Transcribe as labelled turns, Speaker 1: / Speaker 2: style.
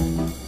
Speaker 1: you